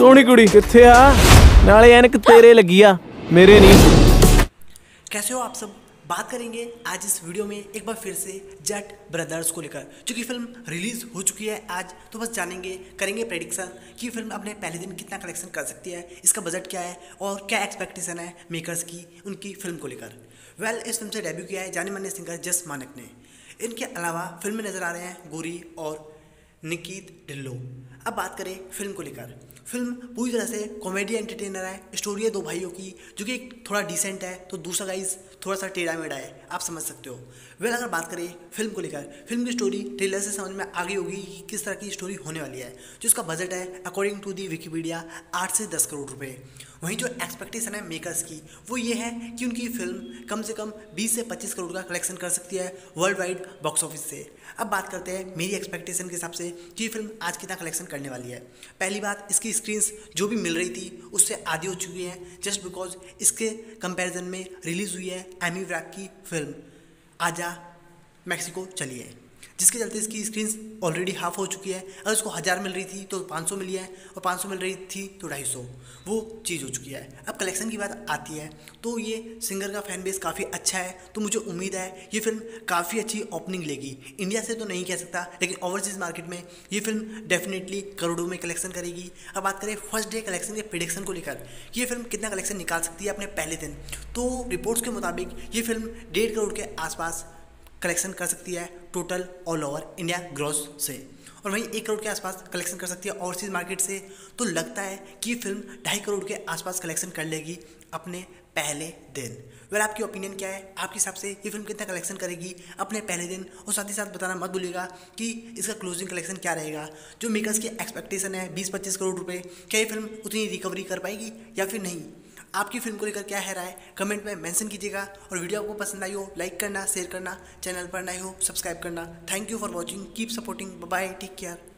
ਸੋਹਣੀ ਕੁੜੀ ਕਿੱਥੇ ਆ ਨਾਲੇ ਐਨਕ ਤੇਰੇ ਲੱਗੀ ਆ ਮੇਰੇ ਨਹੀਂ कैसे हो आप सब बात करेंगे आज इस वीडियो में एक बार फिर से जट ब्रदर्स को लेकर चूंकि फिल्म रिलीज हो चुकी है आज तो बस जानेंगे करेंगे प्रेडिक्शन कि फिल्म अपने पहले दिन कितना कलेक्शन कर सकती है इसका बजट क्या है और क्या एक्सपेक्टेशन है मेकर्स की उनकी फिल्म को लेकर वेल इस फिल्म से डेब्यू किया है जाने माने सिंगर जस मानक ने इनके अलावा फिल्म में नजर आ रहे हैं गोरी और निकीत ढिल्लो। अब बात करें फ़िल्म को लेकर। फ़िल्म पूरी तरह से कॉमेडी एंटरटेनर है स्टोरी है दो भाइयों की, जो कि एक थोड़ा डिसेंट है तो दूसरा गाइज़ थोड़ा सा टेढ़ा मेढ़ा है, आप समझ सकते हो। वेल अगर बात करें फ़िल्म को लेकर, फ़िल्म की स्टोरी ट्रेलर से समझ में आ गई होगी कि किस तरह की स्टोरी होने वाली है, जो इसका बजट है अकॉर्डिंग टू दी विकीपीडिया आठ से दस करोड़ रुपए। वहीं जो एक्सपेक्टेशन है मेकर्स की, वो ये है कि उनकी फ़िल्म कम से कम 20 से 25 करोड़ का कलेक्शन कर सकती है वर्ल्ड वाइड बॉक्स ऑफ़िस से। अब बात करते हैं मेरी एक्सपेक्टेशन के हिसाब से कि फ़िल्म आज कितना कलेक्शन करने वाली है। पहली बात, इसकी स्क्रीन्स जो भी मिल रही थी, उससे आधी हो चुकी हैं जस्ट बिकॉज़ इसके कंपैरिजन में रिलीज़ हुई है एमी व्रैक की फ़िल्म आजा मैक्सिको चलिए। जिसके चलते इसकी स्क्रीन ऑलरेडी हाफ़ हो चुकी है। अगर उसको हज़ार मिल रही थी तो 500 मिली है और 500 मिल रही थी तो ढाई सौ। वो चीज़ हो चुकी है। अब कलेक्शन की बात आती है तो ये सिंगर का फ़ैन बेस काफ़ी अच्छा है। तो मुझे उम्मीद है ये फ़िल्म काफ़ी अच्छी ओपनिंग लेगी। इंडिया से तो नहीं कह सकता, लेकिन ओवरसीज़ मार्केट में ये फ़िल्म डेफिनेटली करोड़ों में कलेक्शन करेगी। अब बात करें फ़र्स्ट डे कलेक्शन के प्रिडिक्शन को लेकर ये फ़िल्म कितना कलेक्शन निकाल सकती है अपने पहले दिन। तो रिपोर्ट्स के मुताबिक ये फ़िल्म डेढ़ करोड़ के आसपास कलेक्शन कर सकती है total all over India gross से। और वहीं एक करोड़ के आसपास कलेक्शन कर सकती है ओवरसीज़ मार्केट से। तो लगता है कि फ़िल्म ढाई करोड़ के आसपास कलेक्शन कर लेगी अपने पहले दिन। वेल, आपकी ओपिनियन क्या है? आपके हिसाब से ये फ़िल्म कितना कलेक्शन करेगी अपने पहले दिन? और साथ ही साथ बताना मत भूलिएगा कि इसका क्लोजिंग कलेक्शन क्या रहेगा? जो मेकर्स की एक्सपेक्टेशन है, बीस पच्चीस करोड़ रुपए, क्या ये फ़िल्म उतनी रिकवरी कर पाएगी या फिर नहीं? आपकी फ़िल्म को लेकर क्या है राय, कमेंट में मेंशन कीजिएगा। और वीडियो आपको पसंद आई हो लाइक करना शेयर करना चैनल पर नए हो सब्सक्राइब करना। Thank you for watching keep supporting bye take care